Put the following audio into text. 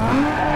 Huh?